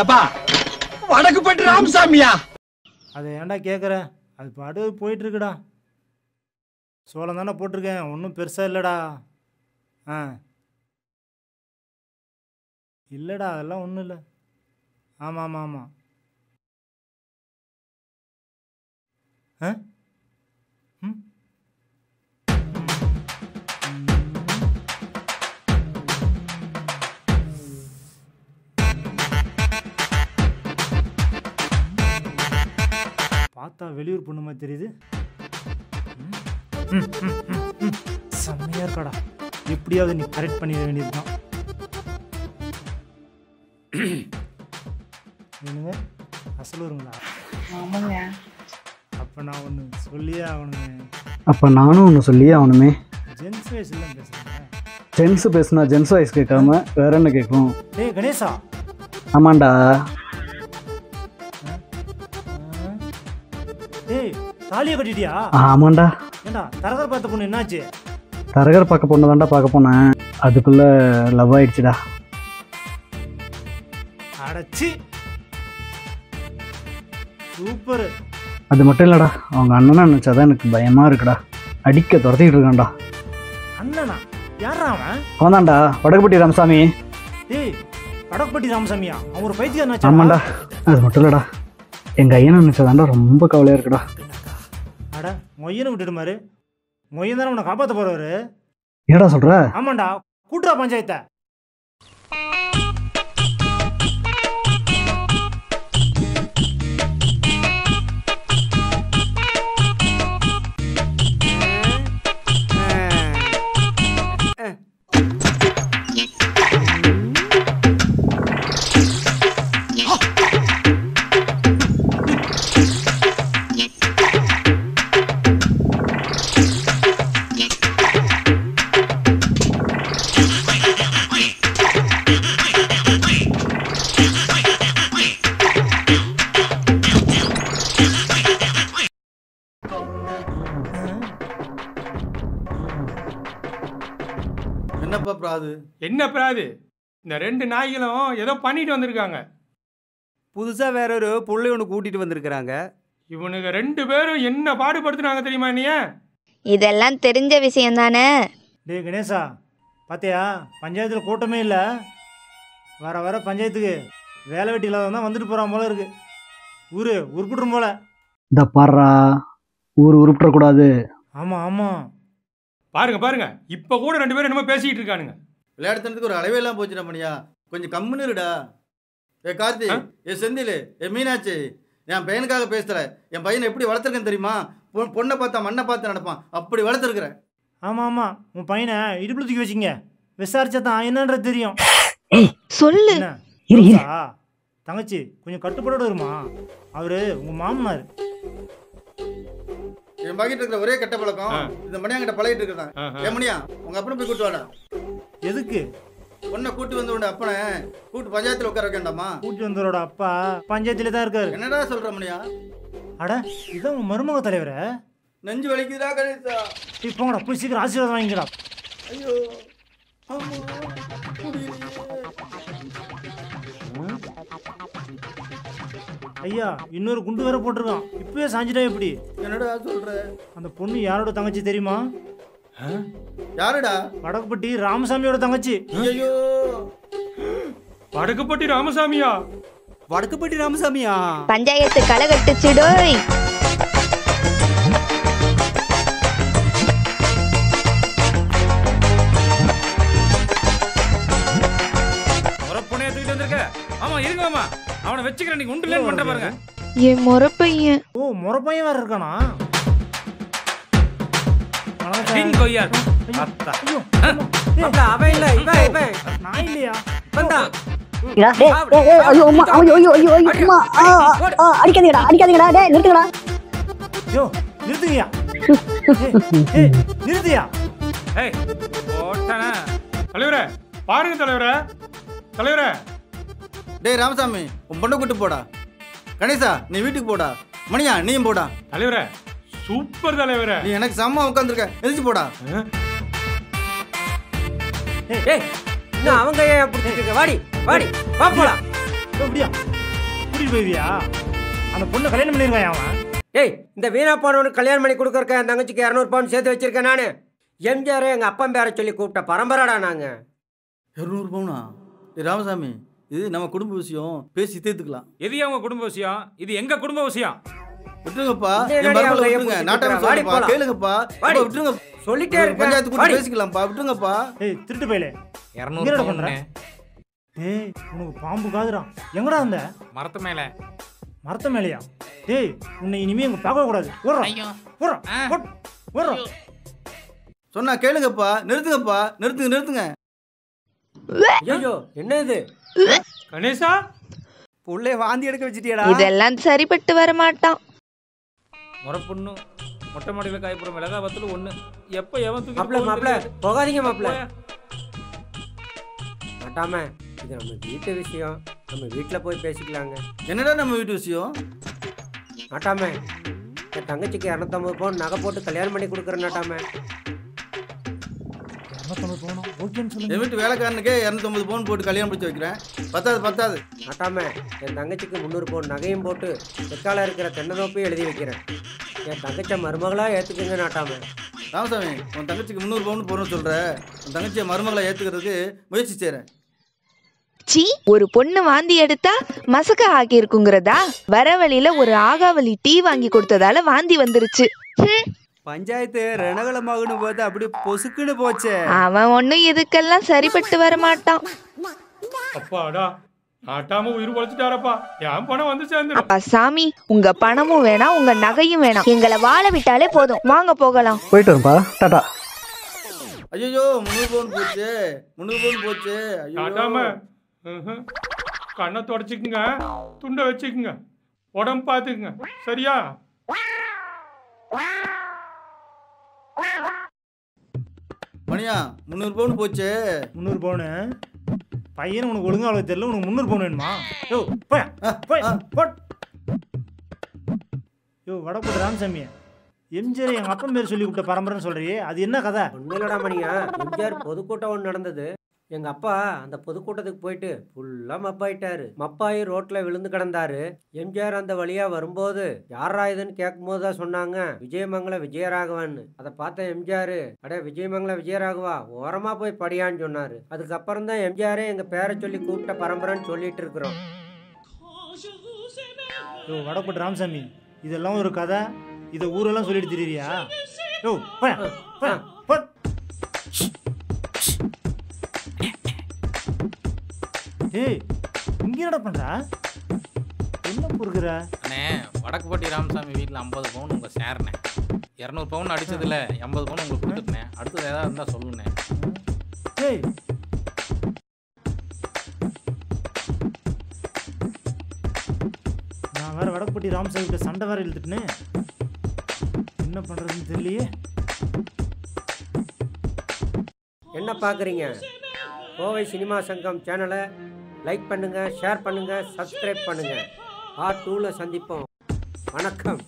எப்பா வடக்கு பட்டு ராமசாமியா? அதை ஏன்டா கேட்குற அது பாடு போயிட்டு இருக்குடா சோளம் தானே போட்டிருக்கேன் ஒன்றும் பெருசாக இல்லைடா. ஆ. இல்லைடா அதெல்லாம் ஒன்றும் இல்லை. ஆமாம் ஆமாம் ஆமாம் ஆ? பார்த்தா வெளியூர் பொண்ணு மாதிரி தெரியுது. ம், ம், ம், ம், ம். செம்மையா இருக்காடா. எப்படியாவது நீ கரெக்ட் பண்ணிட வேண்டியதுதான். என்னங்க? அசலூருங்களா ஆமாங்க. அப்போ நான் ஒன்று சொல்லியே ஆகணுங்க அப்போ நானும் ஒன்று சொல்லியே அவனுமே ஜென்ஸ் வயசுல பேசுகிறேன் ஜென்ஸ் பேசுனா ஜென்ஸ் வாய்ஸ் கேட்காம வேற என்ன கேட்கும்? டேய் கணேசா. ஆமாண்டா. தாலியை கட்டிட்டியா? ஆமாண்டா. ஏண்டா தரகர் பார்த்த பொண்ணு என்னாச்சு? தரகர் பார்க்க பொண்ணு தான்டா பார்க்க போனேன். அதுக்குள்ள லவ் ஆயிடுச்சுடா. அடைச்சி. சூப்பர். அது மட்டும் இல்லடா அவங்க அண்ணனை நினச்சாதான் எனக்கு பயமா இருக்குடா. அடிக்க துரத்திக்கிட்டு இருக்கான்டா. அண்ணனா? யாரா அவன்? அவன்தான்டா வடக்குப்பட்டி ராமசாமி. டேய் வடக்குப்பட்டி ராமசாமியா? அவன் ஒரு பைத்தியம் ஆமாண்டா அது மட்டும் இல்லடா. எங்கள் ஐயனை நினச்சதாண்டா ரொம்ப கவலையாக இருக்குடா. அட மொய்யனை விட்டுட்டு மாரு மொய்யன் தானே உன்னை காப்பாற்ற போறவரு என்னடா சொல்கிற ஆமாண்டா. கூட்டுறா பஞ்சாயத்தை. என்னப்பா பிராது? என்ன பிராது? இந்த ரெண்டு நாய்களும் ஏதோ பண்ணிட்டு வந்திருக்காங்க. புதுசாக வேற ஒரு புள்ளை ஒன்று கூட்டிட்டு வந்திருக்கிறாங்க. இவனுங்க ரெண்டு பேரும் என்ன பாடுபடுத்துனாங்க தெரியுமா நீ இதெல்லாம் தெரிஞ்ச விஷயம் தானே? டேய் கணேசா பாத்தியா? பஞ்சாயத்தில் கூட்டமே இல்லை. வர வர பஞ்சாயத்துக்கு வேலை வெட்டி இல்லாதவன் தான் வந்துட்டு போகிறான் போல இருக்கு. ஊரு உருப்பிட்டுரும் போல. இந்த பாடுறா ஊர் உருப்பிடக்கூடாது. ஆமாம் ஆமாம் பாருங்க பாருங்க. இப்ப கூட ரெண்டு பேரும் என்னமோ பேசிட்டு இருக்கானுங்க. விளையாடுறதுக்கு ஒரு அளவே எல்லாம் போச்சுடா மணியா. கொஞ்சம் கம்முன்னு இருடா. ஏ கார்த்தி? ஏ செந்தில் ஏ மீனாட்சி என் பையனுக்காக பேசுற. என் பையனை எப்படி வளர்த்துருக்கேன் தெரியுமா? பொண்ணை பார்த்தா மண்ணை பார்த்து நடப்பான். அப்படி வளர்த்துருக்குறேன். ஆமாம் ஆமாம் உன் பையனை இடுப்புல தூக்கி வச்சிங்க. விசாரிச்சா தான் என்னன்றது தெரியும். சொல்லு? தங்கச்சி கொஞ்சம் கட்டுப்பாடோட வருமா அவரு உங்க மாமனார். என் பையன் இருக்கிற ஒரே கெட்ட பழக்கம். இந்த மணியாங்கிட்ட பழகிட்டு இருக்கிறான் ஆஹா. ஏ மணியா உங்க அப்பனை போய் கூட்டு வாடா. எதுக்கு? பொண்ணை கூட்டி வந்து உண்ட அப்பனை கூட்டு பஞ்சாயத்தில் உட்கார வைக்கண்டாமா கூட்டி வந்தவரோட அப்பா பஞ்சாயத்துல தான் இருக்காரு. என்னடா சொல்ற மணியா? அட இதான் உன் மருமக தலைவர. நெஞ்சு வலிக்குதுடா கணேசா. போங்கடா போய் சீக்கிரம் ஆசீர்வாதம் வாங்கிக்கடா ஐயோ ஆமா ஐயா இன்னொரு குண்டு வேற போட்டிருக்கான். இப்பவே சாஞ்சிட்டா எப்படி? என்னடா சொல்ற? அந்த பொண்ணு யாரோட தங்கச்சி தெரியுமா? யாருடா? வடக்குப்பட்டி ராமசாமியோட தங்கச்சி. ஐயோ வடக்குப்பட்டி ராமசாமியா? வடக்குப்பட்டி ராமசாமியா? பஞ்சாயத்து களை கட்டுச்சுடோய் ஆமா இருங்க மாமா அவனை வச்சுக்கிறேன் நீங்க உண்டு பண்ற பாருங்க. என் முறப்பையன் ஓ முறப்பையன் வேற இருக்கானா. டிங் கொய்யா ஐயோ, அத்தா. அவன் இல்ல இவன் நான் இல்லையா? வந்தா. ஐயோ அம்மா ஐயோ ஐயோ ஐயோ ஐயோ அம்மா அடிக்காதீங்கடா அடிக்காதீங்கடா டேய் நிறுத்துங்கடா. ஏய், நிறுத்தியா ஏய் தலைவரே பாருங்க தலைவரே. தலைவரே. டேய் ராமசாமி உன் பொண்ணை கூட்டு போடா. கணேசா நீ வீட்டுக்கு போடா. மணியா நீயும் போடா. தலைவரே சூப்பர் தலைவரே. நீ எனக்கு செம்ம உட்காந்துருக்க எதிர்த்து போடா. ஏய் நான் அவங்க கையை பிடிச்சிட்டு இருக்க? வாடி வாடி வா போலாம். அப்படியா? கூட்டிட்டு போயிருவியா அந்த பொண்ணு கல்யாணம் பண்ணிருக்கான் அவன்? டேய் இந்த வீணா போனவனுக்கு கல்யாணம் பண்ணி கொடுக்கறக்க என் தங்கச்சிக்கு இரநூறு பவுன் சேர்த்து வச்சிருக்கேன் நான். எம்ஜிஆர் எங்கள் அப்பன் பேரை சொல்லி கூப்பிட்ட பரம்பராடா நாங்கள் இரநூறு பவுனா? ஏய் ராமசாமி இது நம்ம குடும்ப விஷயம். பேசி தீர்த்துக்கலாம். எது அவங்க குடும்ப விஷயம்? இது எங்க குடும்ப விஷயம்? விட்டுருங்கப்பா. நாட்டாம. கேளுங்கப்பா. விட்டுருங்க. சொல்லிட்டே. பஞ்சாயத்து கூட. பேசிக்கலாம்ப்பா. விட்டுருங்கப்பா. ஏய் திருட்டு பையலே. இரநூறு என்னடா பவுன் பண்ற? டேய் உனக்கு பாம்பு காதுறான் எங்கடா அந்த மரத்து மேல. மரத்த மேலையா? டேய் உன்னை இனிமே இங்க பார்க்க கூடாது. ஓடுறோம் ஓடுறோம் சொன்னா கேளுங்கப்பா. நிறுத்துங்கப்பா. நிறுத்துங்க நிறுத்துங்க. ஐயோ என்ன இது கணேசா? புள்ளைய வாந்தி எடுக்க வச்சிட்டியடா. இதெல்லாம் சரிப்பட்டு வர மாட்டான் முறப்பொண்ணு மொட்டை மாடியில் காய்ப்புற மிளகா வத்தல் ஒன்று எப்போ எவன் தூக்கி மாப்பிள்ள மாப்பிள்ள போகாதீங்க போயா. மாட்டாம இது நம்ம வீட்டு விஷயம். நம்ம வீட்டில் போய் பேசிக்கலாங்க. என்னடா நம்ம வீட்டு விஷயம்? நாட்டாம என் தங்கச்சிக்கு இரநூத்தம்பது பவுன் நகை போட்டு கல்யாணம் பண்ணி கொடுக்குறேன் நாட்டாம. இரநூத்தம்பது போகணும் ஓகேன்னு சொல்லுங்க. என் வீட்டு வேலைக்காரனுக்கே இரநூத்தொம்பது பவுன் போட்டு கல்யாணம் பிடிச்சி வைக்கிறேன். பத்தாது பத்தாது. நாட்டாம என் தங்கச்சிக்கு முந்நூறு பவுன் நகையும் போட்டு தெற்கால இருக்கிற தென்னதோப்பையும் எழுதி வைக்கிறேன். என் தங்கச்ச மருமகளாக ஏற்றுக்குங்க நாட்டாம. ராமசாமி உன் தங்கச்சிக்கு முந்நூறு பவுன் போடணும்னு சொல்ற. உன் தங்கச்சியை மருமகளை ஏற்றுக்கிறதுக்கு முயற்சி செய்கிறேன் சீ ஒரு பொண்ணு வாந்தி எடுத்தா மசக்க ஆக்கி இருக்குங்கிறதா வர வழியில ஒரு ஆகாவலி டீ வாங்கி கொடுத்ததால வாந்தி வந்துருச்சு. பஞ்சாயத்து ரணகலமாகனு பார்த்து அப்படியே பொசுக்குன்னு போச்சே. அவன் ஒன்னும் இதுக்கெல்லாம் சரிப்பட்டு வர மாட்டான். அப்பாடா நாட்டாம உயிர் பொழைச்சிட்டாரப்பா. என் பணம் வந்து சேர்ந்துடும். அப்பா சாமி உங்க பணமும் வேணாம் உங்க நகையும் வேணாம் எங்களை வாழ விட்டாலே போதும். வாங்க போகலாம். போயிட்டு வரப்பா டாட்டா ஐயோ முந்நூறு பவுன் போச்சு. முந்நூறு பவுன் போச்சு. கண்ணை தொடச்சிக்குங்க. துண்டை வச்சுக்குங்க. உடம்பு பார்த்துக்குங்க. சரியா? மணியா முந்நூறு பவுன் போச்சு. முந்நூறு பவுனு? பையன் உனக்கு ஒழுங்கா அவ்வளோ தெரியல உனக்கு முந்நூறு பவுன் வேணுமா? யோ போய் போய். போட். யோ வடக்கூட ராமசாமி எம்ஜிஆர் எங்கள் அப்பன் பேர் சொல்லி கூப்பிட்ட பரம்பரைன்னு சொல்றியே அது என்ன கதை? உண்மையிலடா மணியா எம்ஜிஆர் பொதுக்கூட்டம் ஒன்று நடந்தது. எங்கள் அப்பா அந்த பொதுக்கூட்டத்துக்கு போயிட்டு ஃபுல்லாக மப்பாயிட்டாரு மப்பாயி ரோட்டில் விழுந்து கிடந்தாரு. எம்ஜிஆர் அந்த வழியாக வரும்போது யாரா இதுன்னு கேட்கும்போது தான் சொன்னாங்க விஜயமங்கல விஜயராகவான்னு. அதை பார்த்த எம்ஜிஆர் அடே விஜயமங்கல விஜயராகவா ஓரமாக போய் படியான்னு சொன்னார். அதுக்கப்புறம் தான் எம்ஜிஆரே எங்கள் பேரை சொல்லி கூப்பிட்ட பரம்பரைன்னு சொல்லிட்டு இருக்கிறோம். வடப்பட்டு ராமசாமி இதெல்லாம் ஒரு கதை. இதை ஊரெல்லாம் சொல்லிட்டு திரியா யோ ஏய் இங்க என்னடா பண்ற? என்ன பொறுக்குற அண்ணே வடக்குப்பட்டி ராமசாமி வீட்டில் ஐம்பது பவுன் உங்கள் சேர்ண்ணே இரநூறு பவுன் அடிச்சதுல எண்பது பவுன் உங்களுக்கு கொடுத்துட்டேன் அடுத்தது ஏதாவது இருந்தால் சொல்லுண்ணே. ஏய். நான் வேற வடக்குப்பட்டி ராமசாமி கிட்ட சண்டை வேற இழுத்துட்டுனே. என்ன பண்றதுன்னு தெரியலையே. என்ன பார்க்குறீங்க கோவை சினிமா சங்கம் சேனலை லைக் பண்ணுங்கள் ஷேர் பண்ணுங்கள் சப்ஸ்கிரைப் பண்ணுங்கள் பார்ட் டூவில் சந்திப்போம். வணக்கம்.